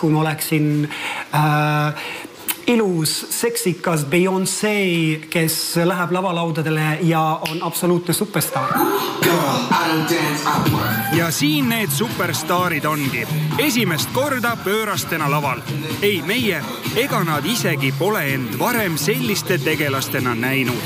kui ma oleksin äh, ilus, seksikas Beyonce, kes läheb lavalaudadele ja on absoluutne superstaar. ja siin need superstaarid ongi. esimest korda pöörastena laval. ei meie ega nad isegi pole end varem selliste tegelastena näinud.